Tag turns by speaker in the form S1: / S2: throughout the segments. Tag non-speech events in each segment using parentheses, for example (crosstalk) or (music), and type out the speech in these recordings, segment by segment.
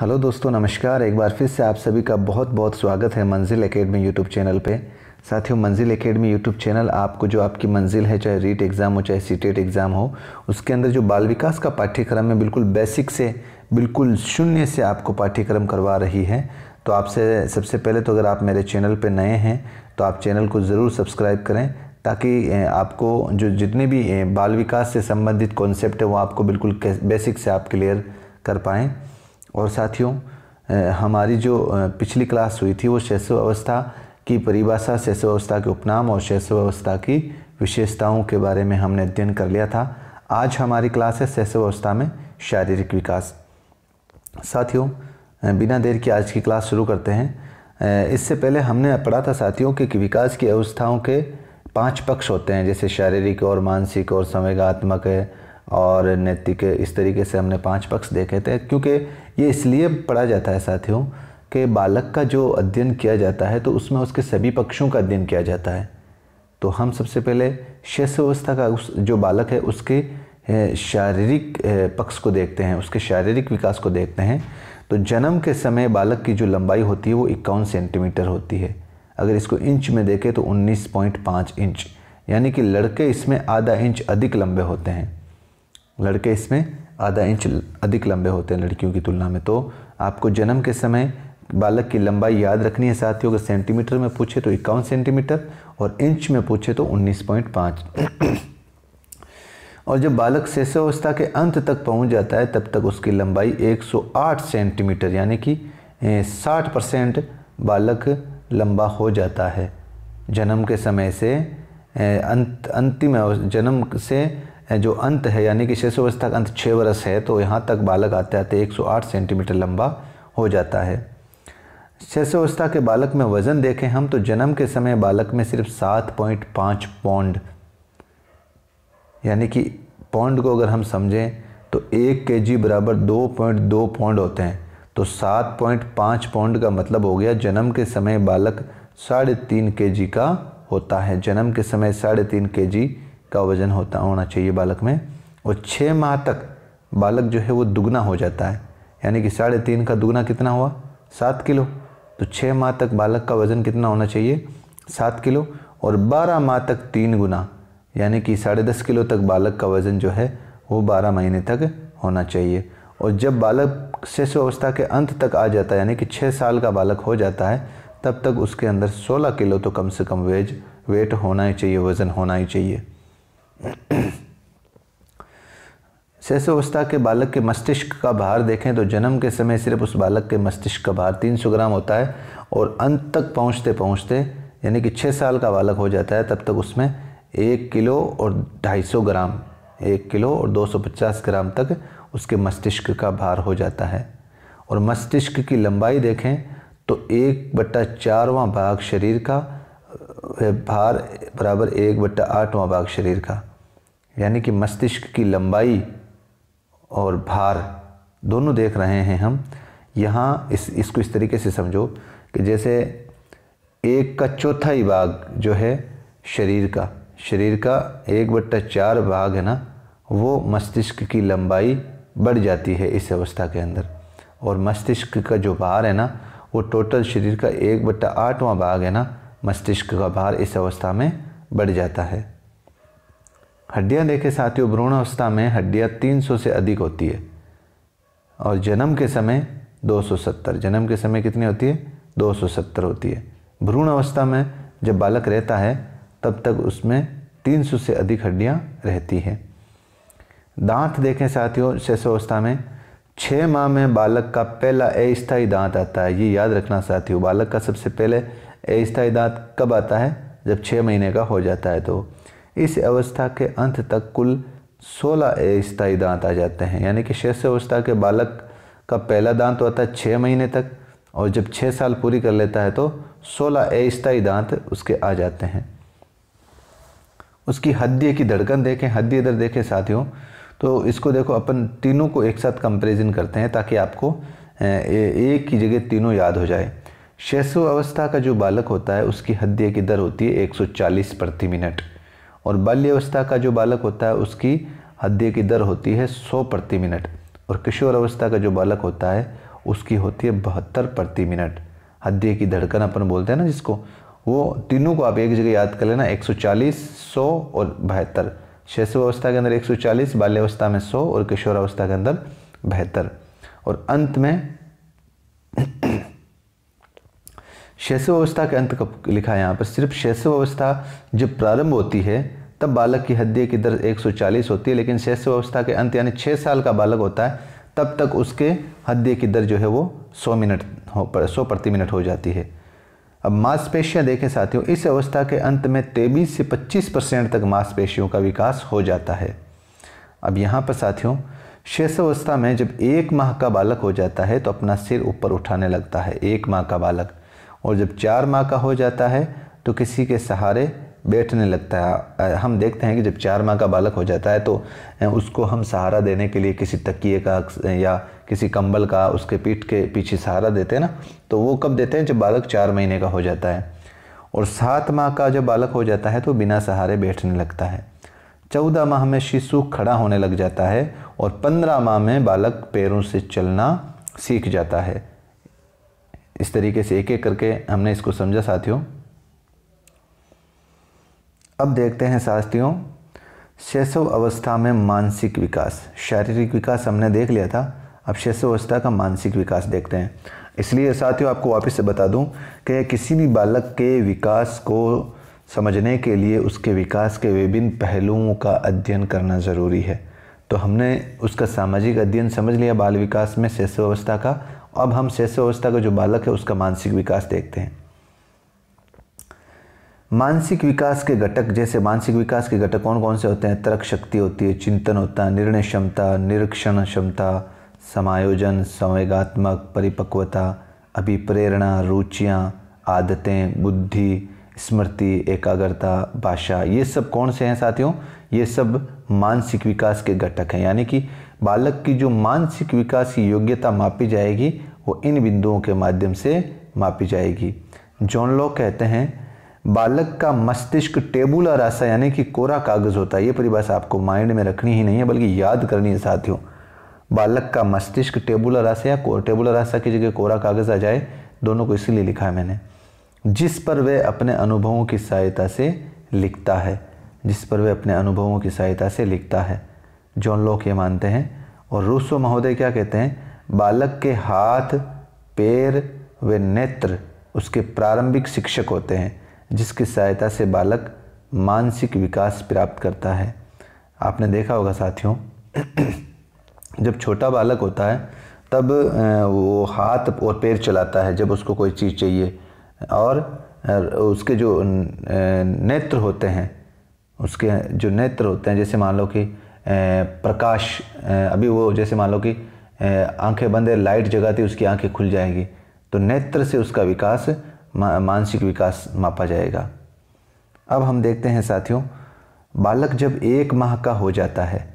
S1: Hello दोस्तों, नमस्कार। एक बार फिर से आप सभी का बहुत बहुत स्वागत है मंजिल एकेडमी यूट्यूब चैनल पे। साथियों, मंजिल एकेडमी यूट्यूब चैनल आपको जो आपकी मंजिल है, चाहे रीट एग्ज़ाम हो, चाहे सीटेट एग्ज़ाम हो, उसके अंदर जो बाल विकास का पाठ्यक्रम है, बिल्कुल बेसिक से, बिल्कुल शून्य से आपको पाठ्यक्रम करवा रही है। तो आपसे सबसे पहले तो अगर आप मेरे चैनल पर नए हैं तो आप चैनल को ज़रूर सब्सक्राइब करें, ताकि आपको जो जितने भी बाल विकास से संबंधित कॉन्सेप्ट है, वो आपको बिल्कुल बेसिक से आप क्लियर कर पाएँ। और साथियों हमारी जो पिछली क्लास हुई थी वो शैशव अवस्था की परिभाषा शैशव अवस्था के उपनाम और शैशव अवस्था की विशेषताओं के बारे में हमने अध्ययन कर लिया था। आज हमारी क्लास है शैशव अवस्था में शारीरिक विकास। साथियों बिना देर की आज की क्लास शुरू करते हैं। इससे पहले हमने पढ़ा था साथियों कि विकास की अवस्थाओं के पाँच पक्ष होते हैं, जैसे शारीरिक और मानसिक और संवेगात्मक और नैतिक इस तरीके से हमने पाँच पक्ष देखे थे, क्योंकि ये इसलिए पढ़ा जाता है साथियों कि बालक का जो अध्ययन किया जाता है तो उसमें उसके सभी पक्षों का अध्ययन किया जाता है। तो हम सबसे पहले शेष अवस्था का उस, जो बालक है, उसके शारीरिक पक्ष को देखते हैं, उसके शारीरिक विकास को देखते हैं। तो जन्म के समय बालक की जो लंबाई होती है वो इक्यावन सेंटीमीटर होती है। अगर इसको इंच में देखें तो 19.5 इंच, यानी कि लड़के इसमें आधा इंच अधिक लंबे होते हैं। लड़के इसमें आधा इंच अधिक लंबे होते हैं लड़कियों की तुलना में। तो आपको जन्म के समय बालक की लंबाई याद रखनी है साथियों, अगर सेंटीमीटर में पूछे तो इक्यावन सेंटीमीटर और इंच में पूछे तो 19.5 और जब बालक शेषावस्था के अंत तक पहुँच जाता है, तब तक उसकी लंबाई 108 सेंटीमीटर, यानी कि 60 परसेंट बालक लंबा हो जाता है। जन्म के समय से अंत, अंतिम जन्म से जो अंत है, यानी कि शेषावस्था का अंत छः वर्ष है तो यहाँ तक बालक आते आते 108 सेंटीमीटर लंबा हो जाता है। शेषावस्था के बालक में वज़न देखें हम तो जन्म के समय बालक में सिर्फ़ 7.5 पौंड, यानी कि पौंड को अगर हम समझें तो एक के जी बराबर 2.2 पौंड होते हैं। तो 7.5 पौंड का मतलब हो गया जन्म के समय बालक साढ़े तीन के जी का होता है। जन्म के समय साढ़े तीन के जी का वज़न होता, होना चाहिए बालक में, और छः माह तक बालक जो है वो दुगना हो जाता है। यानी कि साढ़े तीन का दुगना कितना हुआ? सात किलो। तो छः माह तक बालक का वज़न कितना होना चाहिए? सात किलो। और बारह माह तक तीन गुना। यानी कि साढ़े दस किलो तक बालक का वज़न जो है, वो बारह महीने तक होना चाहिए। और जब बालक शिशु अवस्था के अंत तक आ जाता है, यानी कि छः साल का बालक हो जाता है, तब तक उसके अंदर सोलह किलो तो कम से कम वेज, वेट होना ही चाहिए, वज़न होना ही चाहिए। शैशवावस्था के बालक के मस्तिष्क का भार देखें तो जन्म के समय सिर्फ़ उस बालक के मस्तिष्क का भार 300 ग्राम होता है और अंत तक पहुँचते पहुँचते, यानी कि छः साल का बालक हो जाता है, तब तक उसमें एक किलो और 250 ग्राम, एक किलो और 250 ग्राम तक उसके मस्तिष्क का भार हो जाता है। और मस्तिष्क की लंबाई देखें तो एक बट्टा चारवां भाग शरीर का भार बराबर एक बट्टा आठवां भाग शरीर का। यानी कि मस्तिष्क की लंबाई और भार दोनों देख रहे हैं हम। यहाँ इस, इसको इस तरीके से समझो कि जैसे एक का चौथा ही भाग जो है शरीर का शरीर का एक बट्टा चार भाग है ना, वो मस्तिष्क की लंबाई बढ़ जाती है इस अवस्था के अंदर। और मस्तिष्क का जो भार है ना, वो टोटल शरीर का एक बट्टा आठवां भाग है ना, मस्तिष्क का भार इस अवस्था में बढ़ जाता है। हड्डियाँ देखें साथियों भ्रूण अवस्था में हड्डियाँ 300 से अधिक होती है। और जन्म के समय 270 जन्म के समय कितनी होती है? 270 होती है। भ्रूण अवस्था में जब बालक रहता है, तब तक उसमें 300 से अधिक हड्डियाँ रहती हैं। दांत देखें साथियों अवस्था में छः माह में बालक का पहला अस्थायी दांत आता है। ये याद रखना साथियों, बालक का सबसे पहले अस्थायी दांत कब आता है? जब छः महीने का हो जाता है तो। इस अवस्था के अंत तक कुल 16 अस्थायी दांत आ जाते हैं। यानी कि शेष अवस्था के बालक का पहला दांत होता है छः महीने तक और जब छः साल पूरी कर लेता है तो 16 अस्थायी दांत उसके आ जाते हैं। उसकी हड्डी की धड़कन देखें, हड्डी इधर देखें साथियों तो इसको देखो, अपन तीनों को एक साथ कंपेरिजन करते हैं ताकि आपको एक ही जगह तीनों याद हो जाए। शैशव अवस्था का जो बालक होता है, उसकी हड्डी की दर होती है 140 प्रति मिनट। और बाल्य अवस्था का जो बालक होता है उसकी हड्डी की दर होती है 100 प्रति मिनट। और किशोर अवस्था का जो बालक होता है उसकी होती है बहत्तर प्रति मिनट। हृदय की धड़कन अपन बोलते हैं ना जिसको वो तीनों को आप एक जगह याद कर लेना 140, 100 और बहत्तर। शैशव अवस्था के अंदर 140, बाल्यावस्था में 100 और किशोर अवस्था के अंदर बहत्तर। और अंत में शैशव अवस्था के अंत कब लिखा है यहाँ पर। सिर्फ़ शैशव अवस्था जब प्रारंभ होती है, तब बालक की हृदय की दर 140 होती है, लेकिन शैशव अवस्था के अंत यानी छः साल का बालक होता है, तब तक उसके हृदय की दर जो है वो 100 मिनट हो पर, सौ प्रति मिनट हो जाती है। अब मांसपेशियाँ देखें साथियों, इस अवस्था के अंत में 23 से 25 परसेंट तक मांसपेशियों का विकास हो जाता है। अब यहाँ पर साथियों शेष अवस्था में जब एक माह का बालक हो जाता है तो अपना सिर ऊपर उठाने लगता है, एक माह का बालक। और जब चार माह का हो जाता है तो किसी के सहारे बैठने लगता है। हम देखते हैं कि जब चार माह का बालक हो जाता है तो उसको हम सहारा देने के लिए किसी तकिए का या किसी कंबल का, उसके पीठ के पीछे सहारा देते हैं ना तो वो कब देते हैं? जब बालक चार महीने का हो जाता है। और सात माह का जब बालक हो जाता है तो बिना सहारे बैठने लगता है। चौदह माह में शिशु खड़ा होने लग जाता है और पंद्रह माह में बालक पैरों से चलना सीख जाता है। इस तरीके से एक एक करके हमने इसको समझा, साथियों। अब देखते हैं, साथियों शैशव अवस्था में मानसिक विकास। शारीरिक विकास हमने देख लिया था, अब शैशव अवस्था का मानसिक विकास देखते हैं। इसलिए, साथियों, आपको वापस से बता दूँ कि किसी भी बालक के विकास को समझने के लिए उसके विकास के विभिन्न पहलुओं का अध्ययन करना ज़रूरी है। तो हमने उसका सामाजिक अध्ययन समझ लिया बाल विकास में शैशव अवस्था का अब हम शैशव अवस्था का जो बालक है, उसका मानसिक विकास देखते हैं। मानसिक विकास के घटक, जैसे मानसिक विकास के घटक कौन कौन से होते हैं? तर्क शक्ति होती है, चिंतन होता है, निर्णय क्षमता, निरीक्षण क्षमता, समायोजन, संवेगात्मक परिपक्वता, अभिप्रेरणा, रुचियाँ, आदतें, बुद्धि, स्मृति, एकाग्रता, भाषा, ये सब कौन से हैं साथियों? ये सब मानसिक विकास के घटक हैं। यानी कि बालक की जो मानसिक विकास की योग्यता मापी जाएगी, वो इन बिंदुओं के माध्यम से मापी जाएगी। जॉन लॉ कहते हैं, बालक का मस्तिष्क टेबुलर रासा यानी कि कोरा कागज़ होता है। ये परिभाषा आपको माइंड में रखनी ही नहीं है, बल्कि याद करनी है साथियों। बालक का मस्तिष्क टेबुलर रासा या टेबुलर रासा की जगह कोरा कागज़ आ जाए, दोनों को इसीलिए लिखा है मैंने। जिस पर वह अपने अनुभवों की सहायता से लिखता है, जिस पर वह अपने अनुभवों की सहायता से लिखता है। जॉन लोक ये मानते हैं। और रूसो महोदय क्या कहते हैं? बालक के हाथ, पैर व नेत्र उसके प्रारंभिक शिक्षक होते हैं, जिसकी सहायता से बालक मानसिक विकास प्राप्त करता है। आपने देखा होगा साथियों, (clears throat) जब छोटा बालक होता है, तब वो हाथ और पैर चलाता है जब उसको कोई चीज़ चाहिए। और उसके जो नेत्र होते हैं, उसके जो नेत्र होते हैं, जैसे मान लो कि प्रकाश अभी वो जैसे मान लो कि आँखें बंद है, लाइट जगाती उसकी आँखें खुल जाएँगी। तो नेत्र से उसका विकास मानसिक विकास मापा जाएगा। अब हम देखते हैं साथियों, बालक जब एक माह का हो जाता है,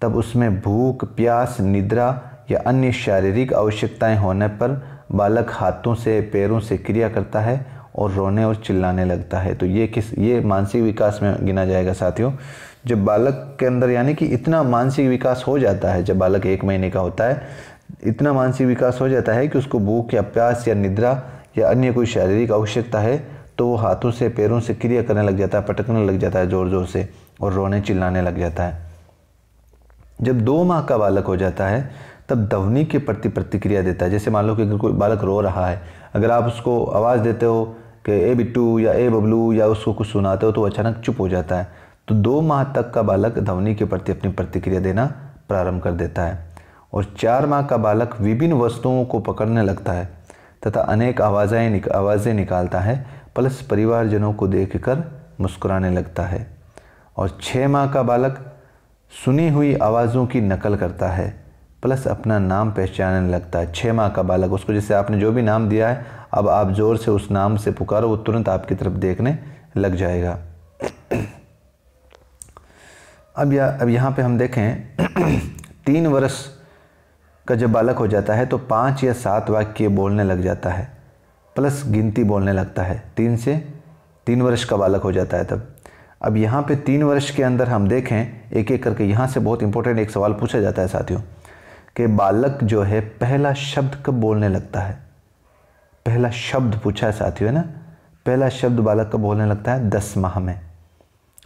S1: तब उसमें भूख, प्यास, निद्रा या अन्य शारीरिक आवश्यकताएँ होने पर बालक हाथों से, पैरों से क्रिया करता है और रोने और चिल्लाने लगता है। तो ये किस, ये मानसिक विकास में गिना जाएगा साथियों। जब बालक के अंदर यानी कि इतना मानसिक विकास हो जाता है, जब बालक एक महीने का होता है, इतना मानसिक विकास हो जाता है कि उसको भूख या प्यास या निद्रा या अन्य कोई शारीरिक आवश्यकता है तो वो हाथों से, पैरों से क्रिया करने लग जाता है, पटकने लग जाता है ज़ोर ज़ोर से और रोने चिल्लाने लग जाता है। जब दो माह का बालक हो जाता है तब ध्वनि के प्रति प्रतिक्रिया देता है। जैसे मान लो कि अगर कोई बालक रो रहा है अगर आप उसको आवाज़ देते हो कि ए बिट्टू या ए बबलू या उसको कुछ सुनाते हो तो अचानक चुप हो जाता है। तो दो माह तक का बालक ध्वनि के प्रति अपनी प्रतिक्रिया देना प्रारंभ कर देता है। और चार माह का बालक विभिन्न वस्तुओं को पकड़ने लगता है तथा अनेक आवाज़ें निक, आवाज़ें निकालता है प्लस परिवारजनों को देखकर मुस्कुराने लगता है। और छः माह का बालक सुनी हुई आवाज़ों की नकल करता है। प्लस अपना नाम पहचानने लगता है। छः माह का बालक, उसको जैसे आपने जो भी नाम दिया है, अब आप ज़ोर से उस नाम से पुकारो, वो तुरंत आपकी तरफ़ देखने लग जाएगा। अब या, अब यहाँ पे हम देखें, तीन वर्ष का जब बालक हो जाता है तो पाँच या सात वाक्य बोलने लग जाता है, प्लस गिनती बोलने लगता है, तीन से तीन वर्ष का बालक हो जाता है तब। अब यहाँ पे तीन वर्ष के अंदर हम देखें एक एक करके यहाँ से बहुत इंपॉर्टेंट एक सवाल पूछा जाता है साथियों। कि बालक जो है, पहला शब्द कब बोलने लगता है? पहला शब्द पूछा है साथियों ना? पहला शब्द बालक कब बोलने लगता है? दस माह में।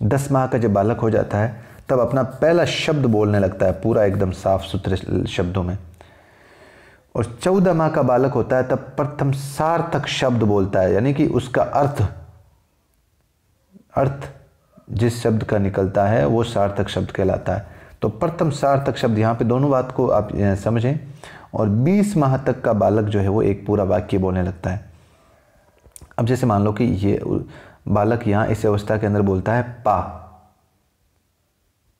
S1: दस माह का जब बालक हो जाता है, तब अपना पहला शब्द बोलने लगता है, पूरा एकदम साफ़ सुथरे शब्दों में। और चौदह माह का बालक होता है, तब प्रथम सार्थक शब्द बोलता है, यानी कि उसका अर्थ। अर्थ जिस शब्द का निकलता है, वो सार्थक शब्द कहलाता है। तो प्रथम सार्थक शब्द, यहाँ पे दोनों बात को आप समझें। और 20 माह तक का बालक जो है वो एक पूरा वाक्य बोलने लगता है। अब जैसे मान लो कि ये बालक यहाँ इस अवस्था के अंदर बोलता है, पा।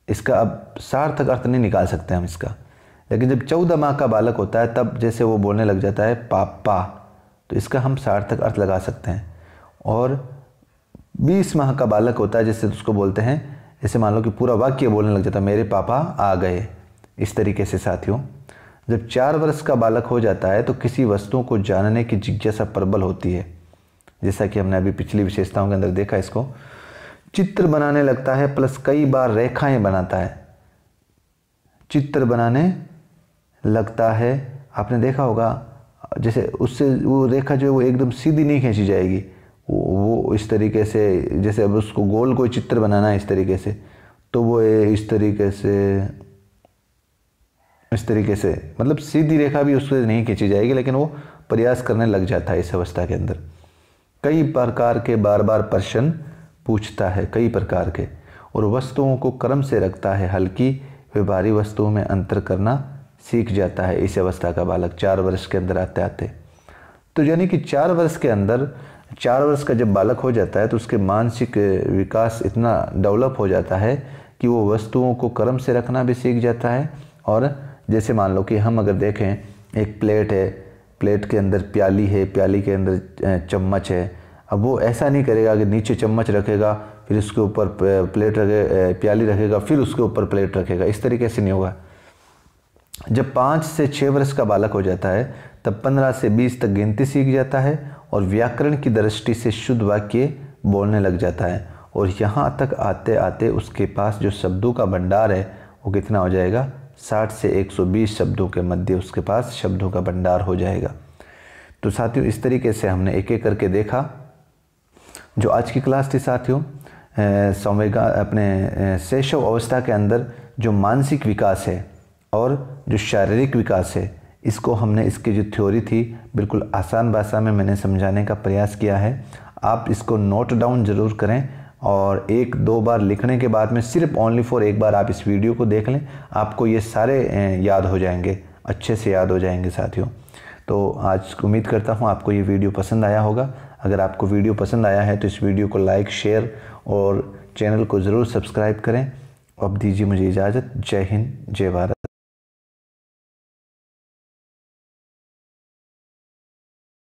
S1: इसका अब सार्थक अर्थ नहीं निकाल सकते हम इसका। लेकिन जब चौदह माह का बालक होता है, तब जैसे वो बोलने लग जाता है पापा तो इसका हम सार्थक अर्थ लगा सकते हैं। और बीस माह का बालक होता है, जैसे उसको बोलते हैं जैसे मान लो कि पूरा वाक्य बोलने लग जाता, मेरे पापा आ गए। इस तरीके से साथियों, जब चार वर्ष का बालक हो जाता है तो किसी वस्तु को जानने की जिज्ञासा प्रबल होती है। जैसा कि हमने अभी पिछली विशेषताओं के अंदर देखा इसको, चित्र बनाने लगता है, प्लस कई बार रेखाएँ बनाता है। चित्र बनाने लगता है, आपने देखा होगा, जैसे उससे वो रेखा जो है वो एकदम सीधी नहीं खींची जाएगी। इस तरीके से, जैसे अब उसको गोल कोई चित्र बनाना है इस तरीके से तो वो इस तरीके से, इस तरीके से मतलब सीधी रेखा भी उससे नहीं खींची जाएगी, लेकिन वो प्रयास करने लग जाता है इस अवस्था के अंदर। कई प्रकार के बार बार प्रश्न पूछता है, कई प्रकार के, और वस्तुओं को क्रम से रखता है, हल्की व भारी वस्तुओं में अंतर करना सीख जाता है इस अवस्था का बालक, चार वर्ष के अंदर आते आते तो यानी कि चार वर्ष के अंदर चार वर्ष का जब बालक हो जाता है तो उसके मानसिक विकास इतना डेवलप हो जाता है कि वो वस्तुओं को क्रम से रखना भी सीख जाता है। और जैसे मान लो कि हम अगर देखें, एक प्लेट है, प्लेट के अंदर प्याली है, प्याली के अंदर चम्मच है। अब वो ऐसा नहीं करेगा कि नीचे चम्मच रखेगा, फिर उसके ऊपर प्लेट रखे प्याली रखेगा, फिर उसके ऊपर प्लेट रखेगा। इस तरीके से नहीं होगा। जब पाँच से छः वर्ष का बालक हो जाता है, तब पंद्रह से बीस तक गिनती सीख जाता है और व्याकरण की दृष्टि से शुद्ध वाक्य बोलने लग जाता है और यहाँ तक आते आते उसके पास जो शब्दों का भंडार है, वो कितना हो जाएगा? साठ से एक सौ बीस शब्दों के मध्य उसके पास शब्दों का भंडार हो जाएगा। तो साथियों, इस तरीके से हमने एक एक करके देखा। जो आज की क्लास थी साथियों संवेगा अपने शैशव अवस्था के अंदर जो मानसिक विकास है और जो शारीरिक विकास है इसको हमने, इसकी जो थ्योरी थी, बिल्कुल आसान भाषा में मैंने समझाने का प्रयास किया है। आप इसको नोट डाउन ज़रूर करें और एक, दो बार लिखने के बाद में सिर्फ़ ओनली फॉर एक बार आप इस वीडियो को देख लें, आपको ये सारे याद हो जाएँगे, अच्छे से याद हो जाएँगे साथियों। तो आज उम्मीद करता हूँ आपको ये वीडियो पसंद आया होगा। अगर आपको वीडियो पसंद आया है तो इस वीडियो को लाइक शेयर और चैनल को ज़रूर सब्सक्राइब करें। अब दीजिए मुझे इजाज़त। जय हिंद, जय भारत।